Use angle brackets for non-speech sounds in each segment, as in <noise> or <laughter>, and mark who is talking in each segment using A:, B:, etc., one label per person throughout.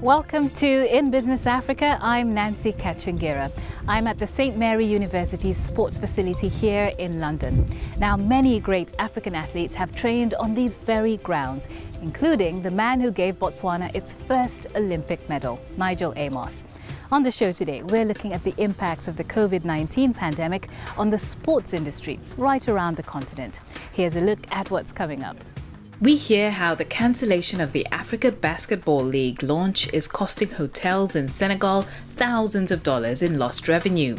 A: Welcome to In Business Africa. I'm Nancy Kacungira. I'm at the St. Mary University's sports facility here in London. Now, many great African athletes have trained on these very grounds, including the man who gave Botswana its first Olympic medal, Nijel Amos. On the show today, we're looking at the impacts of the COVID 19 pandemic on the sports industry right around the continent. Here's a look at what's coming up. We hear how the cancellation of the Africa Basketball League launch is costing hotels in Senegal thousands of dollars in lost revenue.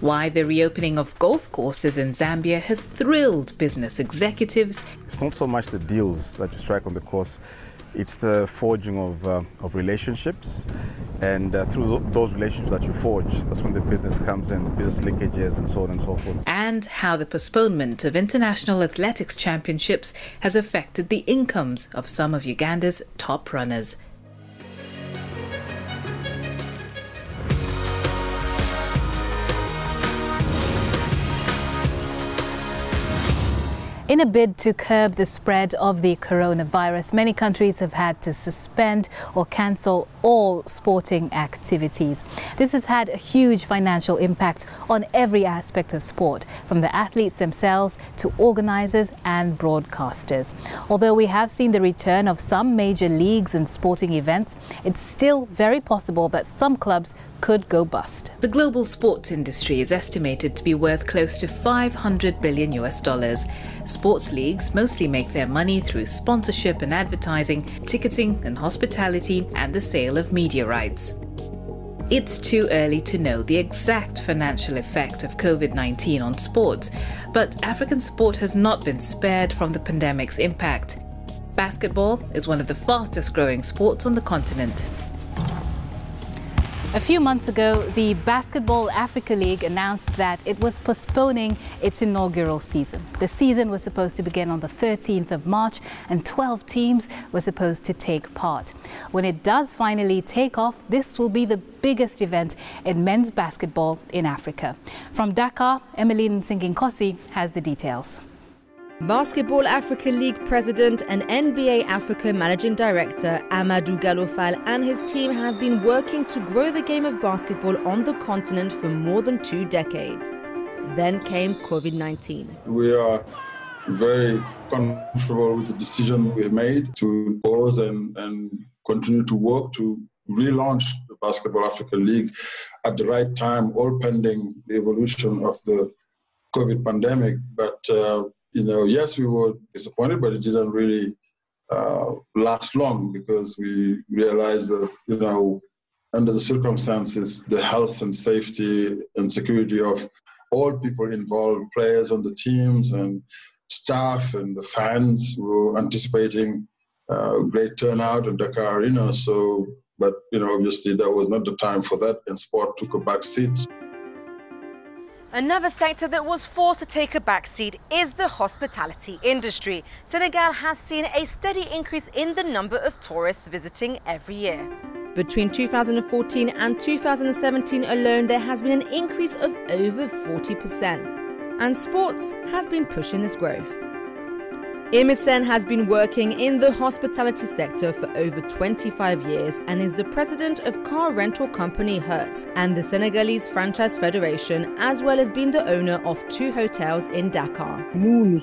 A: Why the reopening of golf courses in Zambia has thrilled business executives.
B: It's not so much the deals that you strike on the course, it's the forging of, uh, of relationships. And uh, through those relationships that you forge, that's when the business comes in, business linkages and so on and so forth.
A: And how the postponement of international athletics championships has affected the incomes of some of Uganda's top runners. In a bid to curb the spread of the coronavirus, many countries have had to suspend or cancel all sporting activities. This has had a huge financial impact on every aspect of sport, from the athletes themselves to organisers and broadcasters. Although we have seen the return of some major leagues and sporting events, it's still very possible that some clubs could go bust. The global sports industry is estimated to be worth close to 500 billion US dollars. Sports leagues mostly make their money through sponsorship and advertising, ticketing and hospitality, and the sale of media rights. It's too early to know the exact financial effect of COVID 19 on sports, but African sport has not been spared from the pandemic's impact. Basketball is one of the fastest growing sports on the continent. A few months ago, the Basketball Africa League announced that it was postponing its inaugural season. The season was supposed to begin on the 13th of March and 12 teams were supposed to take part. When it does finally take off, this will be the biggest event in men's basketball in Africa. From Dakar, Emmeline Singinkosi has the details.
C: Basketball Africa League President and NBA Africa Managing Director Amadou Gallo-Fall and his team have been working to grow the game of basketball on the continent for more than two decades. Then came COVID 19.
D: We are very comfortable with the decision we made to pause and, and continue to work to relaunch the Basketball Africa League at the right time, all pending the evolution of the COVID pandemic. But uh, you know, yes, we were disappointed, but it didn't really uh, last long because we realized that, you know, under the circumstances, the health and safety and security of all people involved, players on the teams and staff and the fans were anticipating uh, great turnout at Dakar Arena. So, but, you know, obviously that was not the time for that and sport took a back seat.
C: Another sector that was forced to take a backseat is the hospitality industry. Senegal has seen a steady increase in the number of tourists visiting every year. Between 2014 and 2017 alone, there has been an increase of over 40%. And sports has been pushing this growth. Emerson has been working in the hospitality sector for over 25 years and is the president of car rental company Hertz and the Senegalese Franchise Federation, as well as being the owner of two hotels in Dakar.
E: We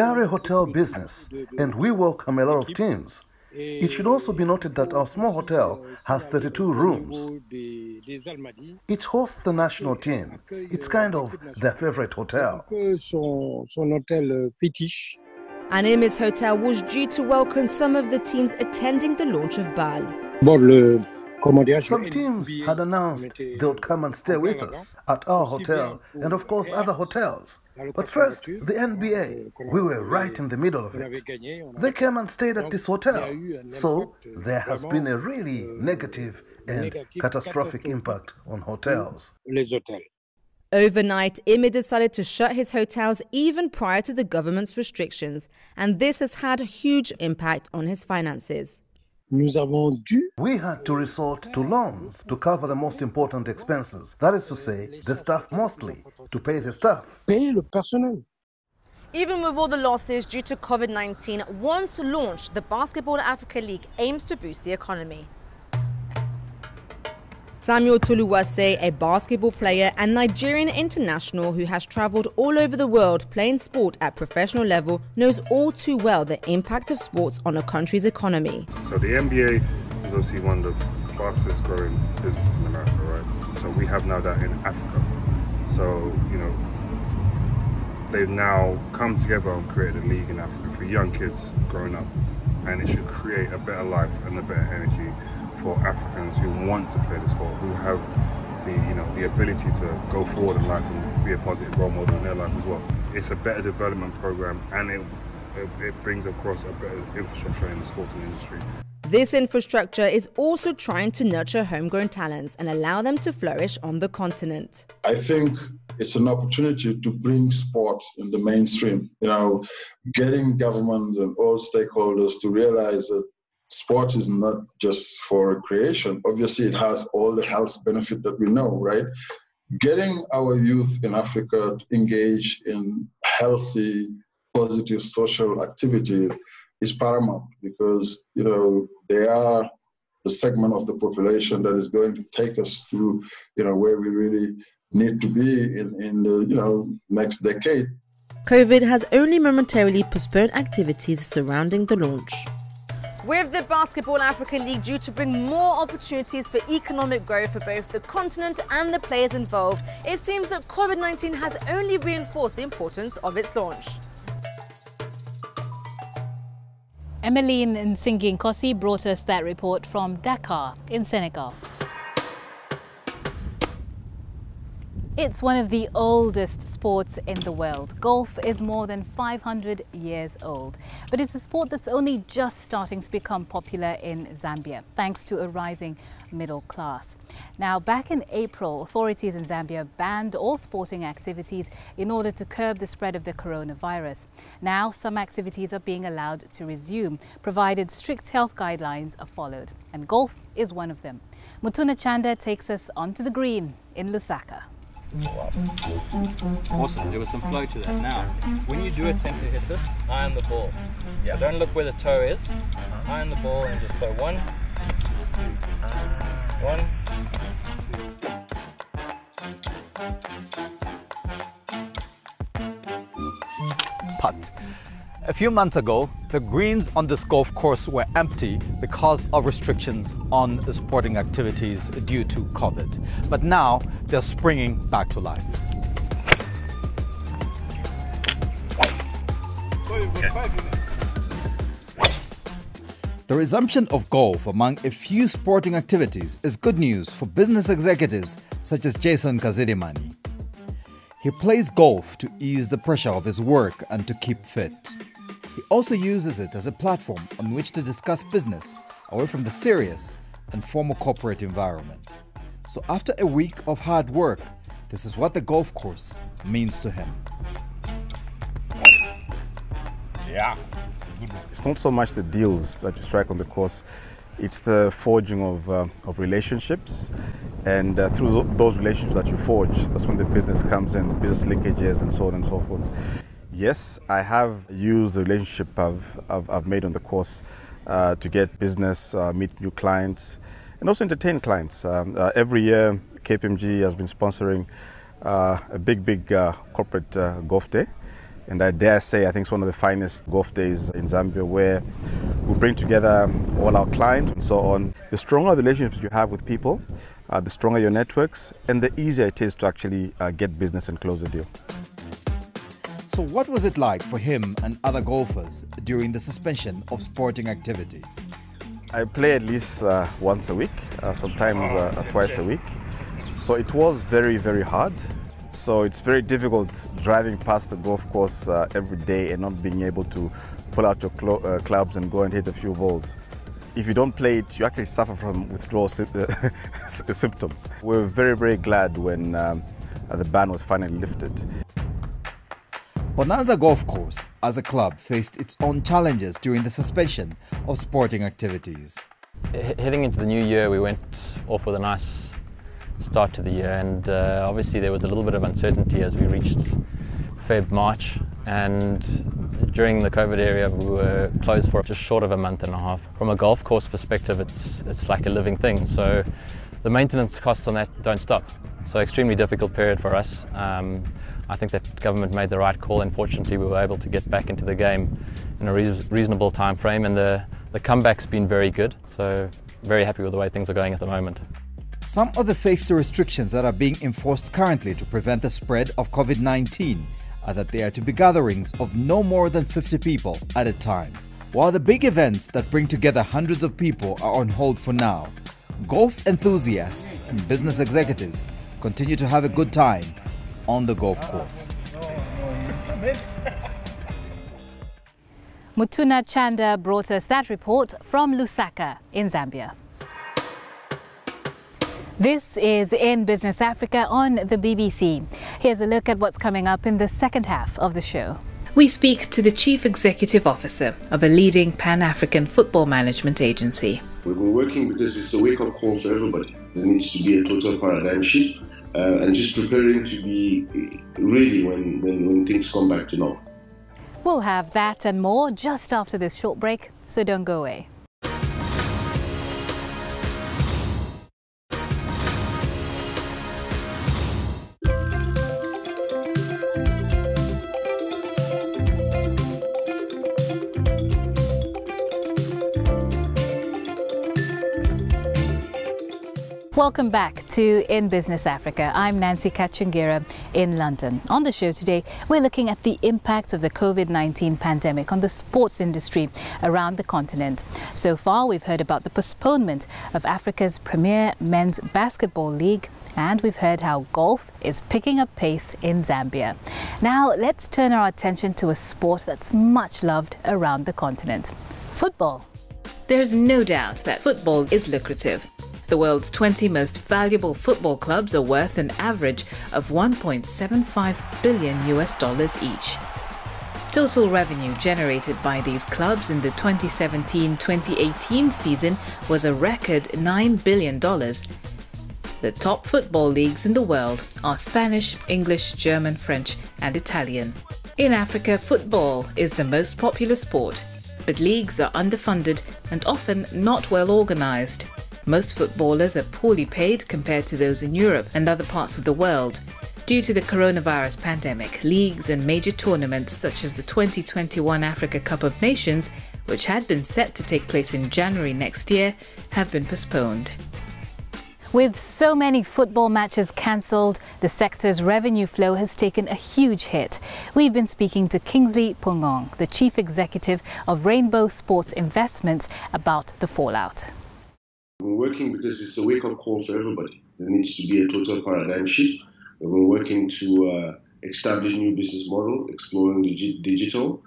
F: are a hotel business and we welcome a lot of teams. It should also be noted that our small hotel has 32 rooms. It hosts the national team. It's kind of their favorite hotel.
C: And Emis Hotel was due to welcome some of the teams attending the launch of BAL.
F: Some teams had announced they would come and stay with us at our hotel and, of course, other hotels. But first, the NBA, we were right in the middle of it. They came and stayed at this hotel. So there has been a really negative and catastrophic impact on hotels.
C: Overnight, Imi decided to shut his hotels even prior to the government's restrictions, and this has had a huge impact on his finances.
F: We had to resort to loans to cover the most important expenses. That is to say, the staff mostly, to pay the staff. payer le personnel.
C: Even with all the losses due to COVID 19, once launched, the Basketball Africa League aims to boost the economy. Samuel Tuluwase, a basketball player and Nigerian international who has travelled all over the world playing sport at professional level, knows all too well the impact of sports on a country's economy.
E: So the NBA is obviously one of the fastest growing businesses in America, right? So we have now that in Africa. So, you know, they've now come together and created a league in Africa for young kids growing up. And it should create a better life and a better energy for Africans who want to play the sport, who have the you know the ability to go forward in life and be a positive role model in their life as well. It's a better development program, and it it, it brings across a better infrastructure in the sporting industry.
C: This infrastructure is also trying to nurture homegrown talents and allow them to flourish on the continent.
D: I think it's an opportunity to bring sport in the mainstream. You know, getting governments and all stakeholders to realize that sport is not just for recreation. Obviously, it has all the health benefit that we know, right? Getting our youth in Africa engaged in healthy, positive social activities is paramount because you know they are the segment of the population that is going to take us to you know where we really need to be in, in the you know next decade.
C: COVID has only momentarily postponed activities surrounding the launch. With the Basketball Africa League due to bring more opportunities for economic growth for both the continent and the players involved, it seems that COVID-19 has only reinforced the importance of its launch.
A: Emmeline Nsingin Kosi brought us that report from Dakar in Senegal. It's one of the oldest sports in the world. Golf is more than 500 years old, but it's a sport that's only just starting to become popular in Zambia, thanks to a rising middle class. Now, back in April, authorities in Zambia banned all sporting activities in order to curb the spread of the coronavirus. Now, some activities are being allowed to resume, provided strict health guidelines are followed, and golf is one of them. Mutuna Chanda takes us onto the green in Lusaka.
G: Awesome, there was some flow to that. Now, when you do attempt to hit this, iron the ball. Yeah. Don't look where the toe is. Uh-huh. Iron the ball and just throw one, uh, one,
H: Putt. A few months ago, the greens on this golf course were empty because of restrictions on sporting activities due to COVID. But now they're springing back to life. The resumption of golf among a few sporting activities is good news for business executives such as Jason Kazirimani. He plays golf to ease the pressure of his work and to keep fit. He also uses it as a platform on which to discuss business away from the serious and formal corporate environment. So, after a week of hard work, this is what the golf course means to him.
B: Yeah. It's not so much the deals that you strike on the course, it's the forging of, uh, of relationships. And uh, through those relationships that you forge, that's when the business comes in, business linkages, and so on and so forth. Yes, I have used the relationship I've, I've, I've made on the course uh, to get business, uh, meet new clients, and also entertain clients. Um, uh, every year, KPMG has been sponsoring uh, a big, big uh, corporate uh, golf day. And I dare say, I think it's one of the finest golf days in Zambia where we bring together all our clients and so on. The stronger the relationships you have with people, the stronger your networks, and the easier it is to actually get business and close a deal.
H: So, what was it like for him and other golfers during the suspension of sporting activities?
B: I play at least uh, once a week, uh, sometimes uh, twice a week. So, it was very, very hard. So, it's very difficult driving past the golf course uh, every day and not being able to pull out your cl uh, clubs and go and hit a few balls. If you don't play it, you actually suffer from withdrawal sy <laughs> symptoms. We're very, very glad when um, the ban was finally lifted.
H: Bonanza Golf Course, as a club, faced its own challenges during the suspension of sporting activities.
G: Heading into the new year, we went off with a nice start to the year, and uh, obviously there was a little bit of uncertainty as we reached Feb March. and during the COVID area, we were closed for just short of a month and a half. From a golf course perspective, it's it's like a living thing. So the maintenance costs on that don't stop. So extremely difficult period for us. Um, I think that government made the right call, and fortunately, we were able to get back into the game in a re- reasonable time frame, and the the comeback's been very good. So very happy with the way things are going at the moment.
H: Some of the safety restrictions that are being enforced currently to prevent the spread of COVID 19 are that there are to be gatherings of no more than 50 people at a time. While the big events that bring together hundreds of people are on hold for now, golf enthusiasts and business executives continue to have a good time on the golf course. <laughs>
A: Mutuna Chanda brought us that report from Lusaka in Zambia. This is In Business Africa on the BBC. Here's a look at what's coming up in the second half of the show. We speak to the Chief Executive Officer of a leading Pan African football management agency.
I: We've been working because it's a wake up call for everybody. There needs to be a total paradigm shift uh, and just preparing to be ready when, when, when things come back to normal.
A: We'll have that and more just after this short break, so don't go away. Welcome back to In Business Africa. I'm Nancy Kacungira in London. On the show today, we're looking at the impact of the COVID 19 pandemic on the sports industry around the continent. So far, we've heard about the postponement of Africa's premier men's basketball league, and we've heard how golf is picking up pace in Zambia. Now, let's turn our attention to a sport that's much loved around the continent football. There's no doubt that football is lucrative. The world's 20 most valuable football clubs are worth an average of 1.75 billion US dollars each. Total revenue generated by these clubs in the 2017-2018 season was a record $9 billion. The top football leagues in the world are Spanish, English, German, French and Italian. In Africa, football is the most popular sport, but leagues are underfunded and often not well organized. Most footballers are poorly paid compared to those in Europe and other parts of the world. Due to the coronavirus pandemic, leagues and major tournaments such as the 2021 Africa Cup of Nations, which had been set to take place in January next year, have been postponed. With so many football matches cancelled, the sector's revenue flow has taken a huge hit. We've been speaking to Kingsley Pungong, the chief executive of Rainbow Sports Investments, about the fallout.
I: Working because it's a wake up call for everybody. There needs to be a total paradigm shift. We're working to uh, establish new business model, exploring digi- digital,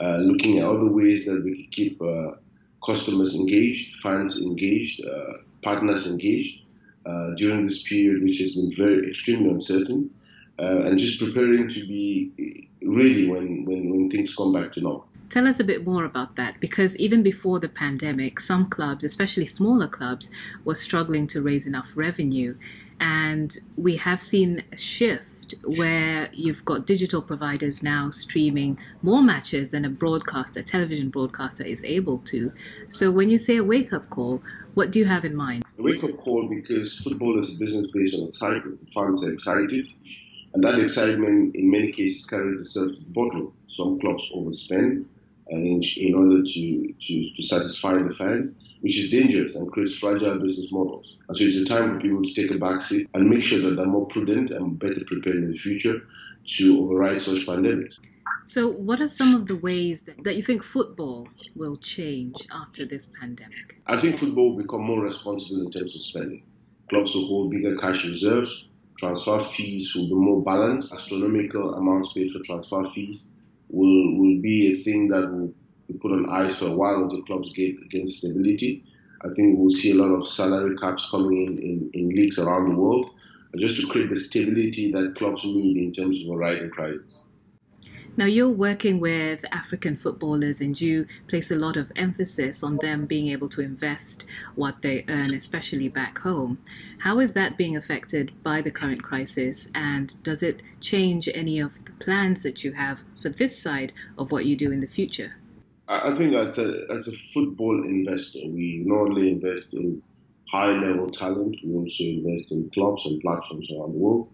I: uh, looking at other ways that we can keep uh, customers engaged, fans engaged, uh, partners engaged uh, during this period, which has been very extremely uncertain, uh, and just preparing to be ready when, when, when things come back to normal.
A: Tell us a bit more about that because even before the pandemic, some clubs, especially smaller clubs, were struggling to raise enough revenue. And we have seen a shift where you've got digital providers now streaming more matches than a broadcaster, television broadcaster, is able to. So when you say a wake up call, what do you have in mind?
I: A wake up call because football is a business based on excitement. Fans are excited, and that excitement in many cases carries itself to the bottom. Some clubs overspend in, in order to, to, to satisfy the fans, which is dangerous and creates fragile business models. And so it's a time for people to take a back seat and make sure that they're more prudent and better prepared in the future to override such pandemics.
A: So, what are some of the ways that, that you think football will change after this pandemic?
I: I think football will become more responsible in terms of spending. Clubs will hold bigger cash reserves, transfer fees will be more balanced, astronomical amounts paid for transfer fees will will be a thing that will put on ice for a while until clubs get against stability. I think we'll see a lot of salary caps coming in, in, in leagues around the world just to create the stability that clubs need in terms of a rising crisis.
A: Now, you're working with African footballers and you place a lot of emphasis on them being able to invest what they earn, especially back home. How is that being affected by the current crisis? And does it change any of the plans that you have for this side of what you do in the future?
I: I think as a, as a football investor, we not only invest in high level talent, we also invest in clubs and platforms around the world.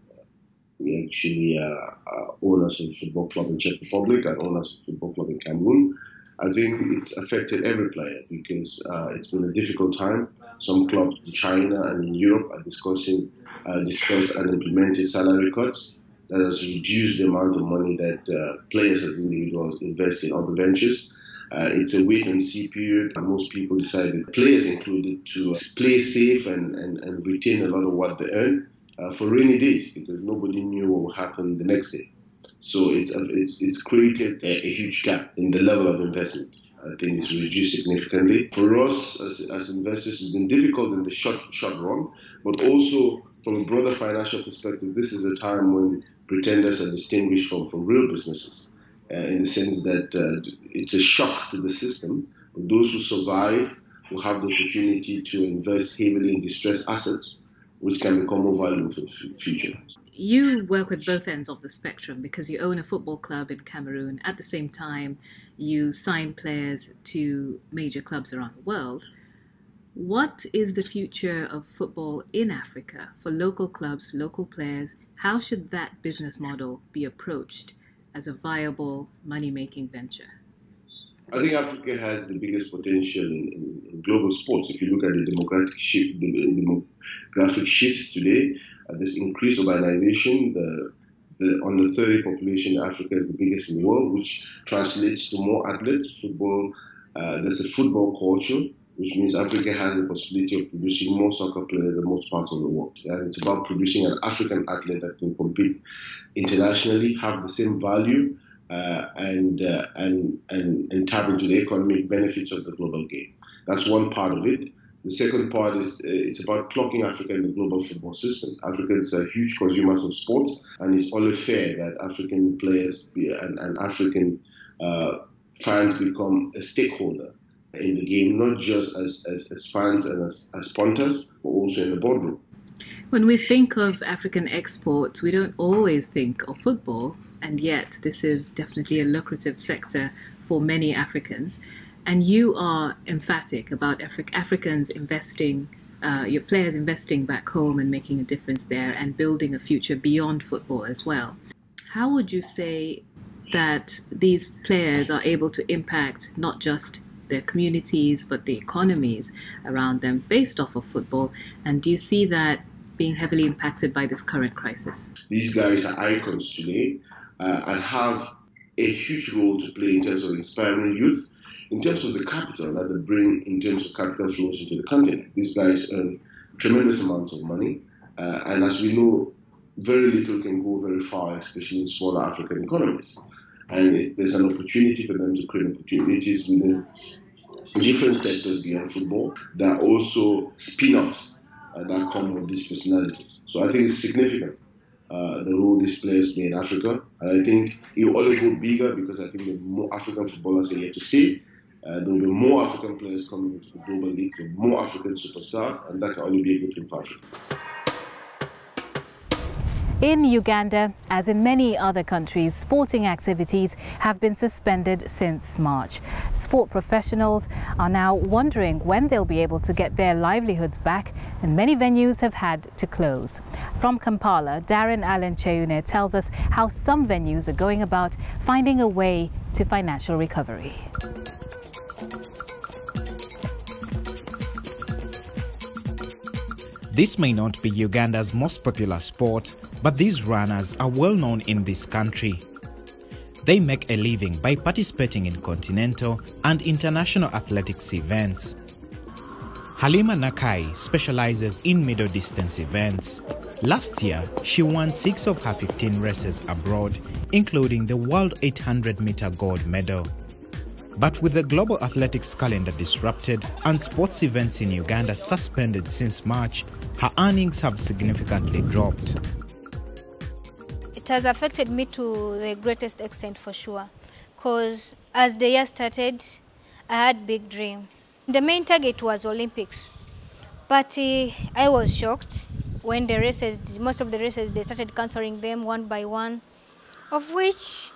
I: We actually uh, uh, owners of football club in Czech Republic and owners of football club in Cameroon. I think it's affected every player because uh, it's been a difficult time. Some clubs in China and in Europe are discussing uh, discussed and implemented salary cuts that has reduced the amount of money that uh, players as individuals invest in other ventures. Uh, it's a wait and see period. And most people decided, players included, to play safe and, and, and retain a lot of what they earn uh, for rainy days because nobody knew what would happen the next day. So it's, uh, it's, it's created a, a, huge gap in the level of investment. I think it's reduced significantly. For us as, as investors, it's been difficult in the short, short run, but also from a broader financial perspective, this is a time when pretenders are distinguished from, from real businesses. Uh, in the sense that uh, it's a shock to the system. But those who survive will have the opportunity to invest heavily in distressed assets which can become valuable for the future.
A: You work with both ends of the spectrum because you own a football club in Cameroon. At the same time, you sign players to major clubs around the world. What is the future of football in Africa for local clubs, local players? How should that business model be approached as a viable money making venture?
I: I think Africa has the biggest potential in, in, global sports. If you look at the demographic shift, the, the demographic shifts today, uh, this increased urbanization, the the under 30 population Africa is the biggest in the world, which translates to more athletes. Football, uh, there's a football culture, which means Africa has the possibility of producing more soccer players than most parts of the world. And it's about producing an African athlete that can compete internationally, have the same value, uh, and, uh, and, and, and tap into the economic benefits of the global game. That's one part of it. The second part is uh, it's about plugging Africa in the global football system. Africans are huge consumers of sports, and it's only fair that African players be, and, and African uh, fans become a stakeholder in the game, not just as, as, as fans and as, as punters, but also in the boardroom.
A: When we think of African exports, we don't always think of football, and yet this is definitely a lucrative sector for many Africans. And you are emphatic about Afri- Africans investing, uh, your players investing back home and making a difference there and building a future beyond football as well. How would you say that these players are able to impact not just their communities but the economies around them based off of football? And do you see that being heavily impacted by this current crisis?
I: These guys are icons today uh, and have a huge role to play in terms of inspiring youth, in terms of the capital that they bring in terms of capital flows into the continent. These guys earn tremendous amounts of money, uh, and as we know, very little can go very far, especially in smaller African economies. And there's an opportunity for them to create opportunities within different sectors beyond football. There are also spin-offs uh, that come with these personalities. So I think it's significant. Uh, the role these players play in Africa. And I think it will only go bigger because I think the more African footballers are here to see. Uh, there will be more African players coming into the global league, more African superstars, and that can only be a good thing for Africa.
A: In Uganda, as in many other countries, sporting activities have been suspended since March. Sport professionals are now wondering when they'll be able to get their livelihoods back, and many venues have had to close. From Kampala, Darren Allen Cheune tells us how some venues are going about finding a way to financial recovery.
J: This may not be Uganda's most popular sport, but these runners are well known in this country. They make a living by participating in continental and international athletics events. Halimah Nakaayi specializes in middle distance events. Last year, she won six of her 15 races abroad, including the World 800 meter gold medal. But with the global athletics calendar disrupted and sports events in Uganda suspended since March, her earnings have significantly dropped It
K: has affected me to the greatest extent for sure. Because as the year started, I had big dream. The main target was Olympics. But uh, I was shocked when the races, most of the races, they started cancelling them one by one, of which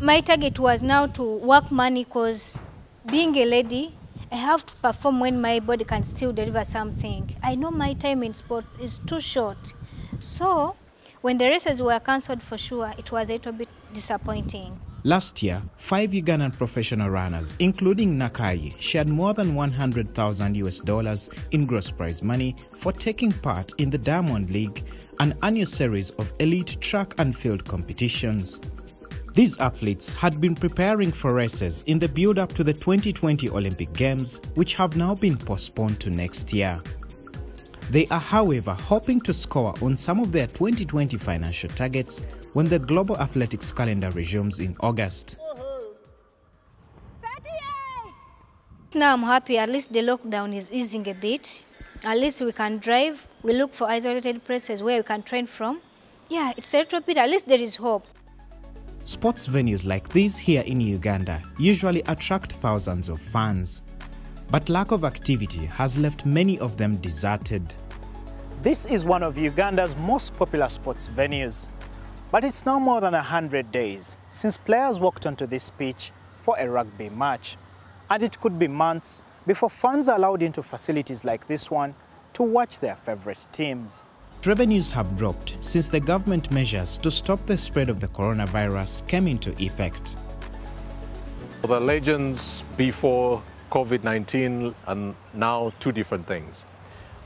K: my target was now to work money because being a lady, I have to perform when my body can still deliver something. I know my time in sports is too short. So when the races were cancelled for sure, it was a little bit disappointing.
J: Last year, five Ugandan professional runners, including Nakaayi, shared more than 100,000 US dollars in gross prize money for taking part in the Diamond League, an annual series of elite track and field competitions. These athletes had been preparing for races in the build up to the 2020 Olympic Games, which have now been postponed to next year. They are, however, hoping to score on some of their 2020 financial targets when the global athletics calendar resumes in August.
K: Now I'm happy, at least the lockdown is easing a bit. At least we can drive, we look for isolated places where we can train from. Yeah, it's a little bit, at least there is hope.
J: Sports venues like these here in Uganda usually attract thousands of fans, but lack of activity has left many of them deserted.
L: This is one of Uganda's most popular sports venues. But it's now more than 100 days since players walked onto this pitch for a rugby match. And it could be months before fans are allowed into facilities like this one to watch their favorite teams.
J: Revenues have dropped since the government measures to stop the spread of the coronavirus came into effect.
M: The legends before COVID-19 and now two different things.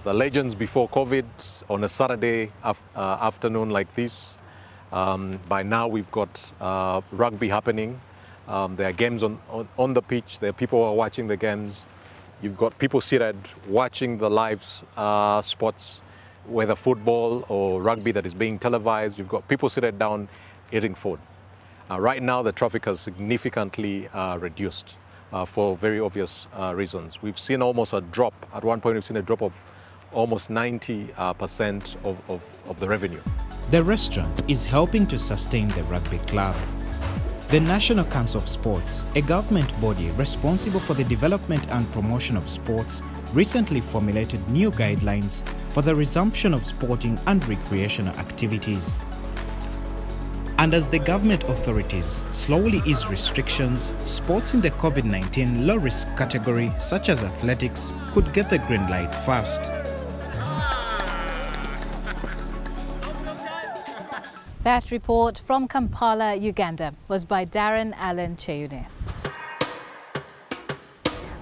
M: The legends before COVID on a Saturday af uh, afternoon like this um, by now we've got uh, rugby happening. Um, there are games on, on, on, the pitch. There are people who are watching the games. You've got people seated watching the live uh, sports, whether football or rugby that is being televised. You've got people seated down eating food. Uh, right now the traffic has significantly uh, reduced uh, for very obvious reasons. We've seen almost a drop. At one point we've seen a drop of almost 90% of, of, of the revenue.
J: The restaurant is helping to sustain the rugby club. The National Council of Sports, a government body responsible for the development and promotion of sports, recently formulated new guidelines for the resumption of sporting and recreational activities. And as the government authorities slowly ease restrictions, sports in the COVID 19 low risk category, such as athletics, could get the green light fast.
A: That report from Kampala, Uganda, was by Darren Allen Cheyune.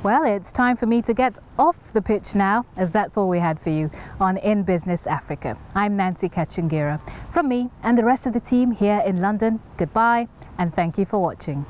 A: Well, it's time for me to get off the pitch now, as that's all we had for you on In Business Africa. I'm Nancy Kacungira. From me and the rest of the team here in London, goodbye and thank you for watching.